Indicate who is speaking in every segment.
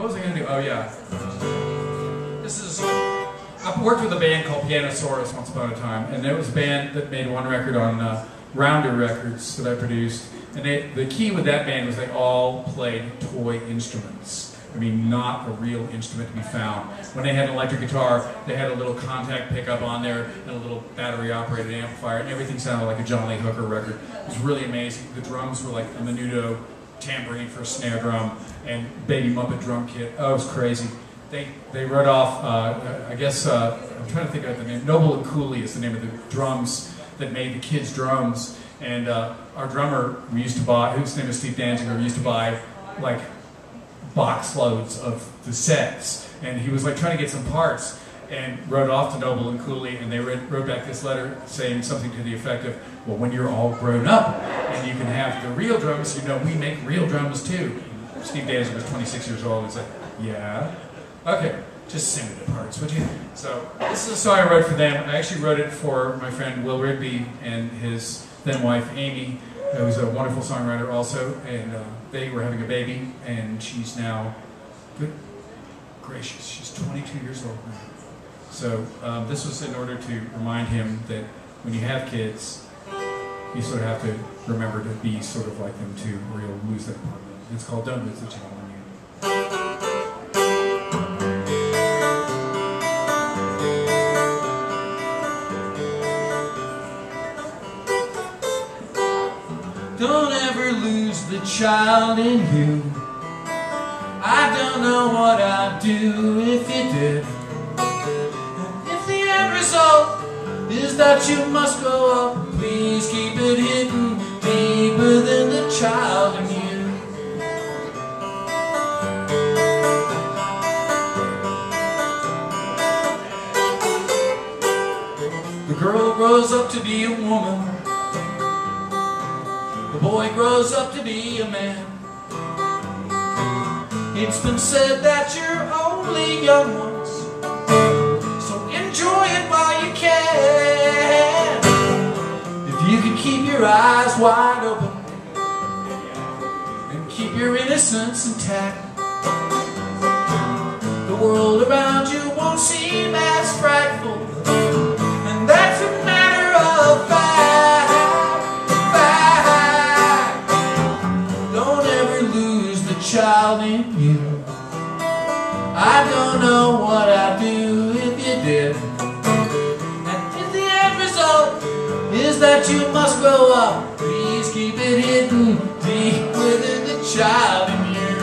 Speaker 1: What was I going to do? Oh, yeah. This is. I worked with a band called Pianosaurus once upon a time, and it was a band that made one record on uh, Rounder Records that I produced. And they, the key with that band was they all played toy instruments. I mean, not a real instrument to be found. When they had an electric guitar, they had a little contact pickup on there and a little battery operated amplifier, and everything sounded like a John Lee Hooker record. It was really amazing. The drums were like a Menudo tambourine for a snare drum and Baby Muppet drum kit. Oh, it was crazy. They, they wrote off, uh, I guess, uh, I'm trying to think of the name. Noble and Cooley is the name of the drums that made the kids' drums. And uh, our drummer, we used to buy, whose name is Steve Danziger, we used to buy like box loads of the sets. And he was like trying to get some parts and wrote off to Noble and Cooley, and they wrote, wrote back this letter saying something to the effect of, well, when you're all grown up and you can have the real drums, you know, we make real drums too. Steve Danziger was 26 years old and said, yeah, okay, just send me the parts, would you? So this is a song I wrote for them. I actually wrote it for my friend Will Rigby and his then wife Amy, who's a wonderful songwriter also, and uh, they were having a baby, and she's now, good gracious, she's 22 years old now. So um, this was in order to remind him that when you have kids, you sort of have to remember to be sort of like them too, or you'll lose that part of them. It's called Don't Lose the Child on You.
Speaker 2: Don't ever lose the child in you. I don't know what I'd do if you did. That you must grow up, please keep it hidden deeper than the child in you. The girl grows up to be a woman. The boy grows up to be a man. It's been said that you're only young your eyes wide open and keep your innocence intact, the world around you won't seem as frightful, and that's a matter of fact. fact. Don't ever lose the child in you. I don't know what is that you must grow up, please keep it hidden deep within the child in you.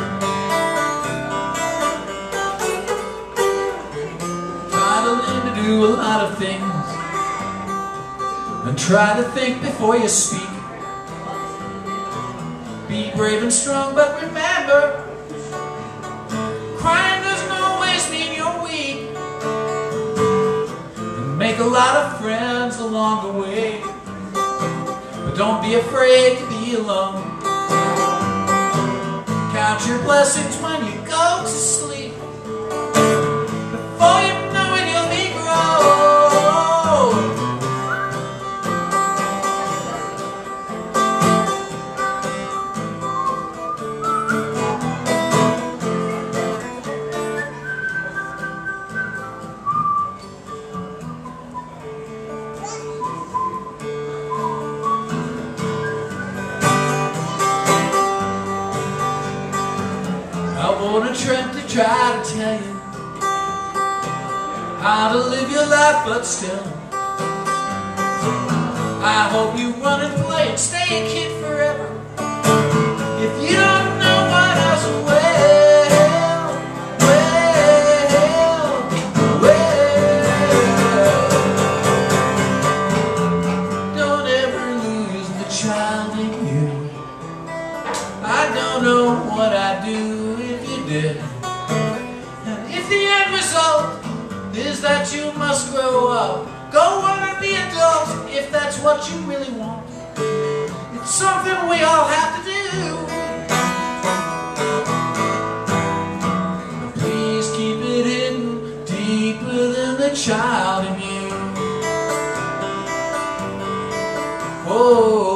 Speaker 2: Try to learn to do a lot of things and try to think before you speak. Be brave and strong, but remember, lot of friends along the way, but don't be afraid to be alone. Count your blessings when you go to sleep. How to live your life, but still, I hope you run and play and stay a kid forever. If you don't know what else, well, well, well, don't ever lose the child in you. I don't know what I'd do if you did. And if the end result is that you must grow up, go on and be adult if that's what you really want. It's something we all have to do. Please keep it hidden deeper than the child in you. Oh,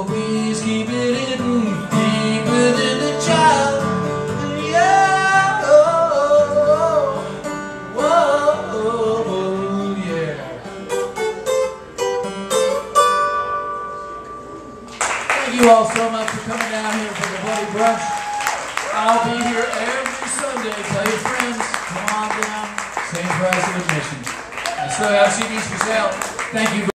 Speaker 2: you all so much for coming down here for the Bloody Brunch. I'll be here every Sunday. Tell your friends. Come on down. Same price of admission. I still have CDs for sale. Thank you.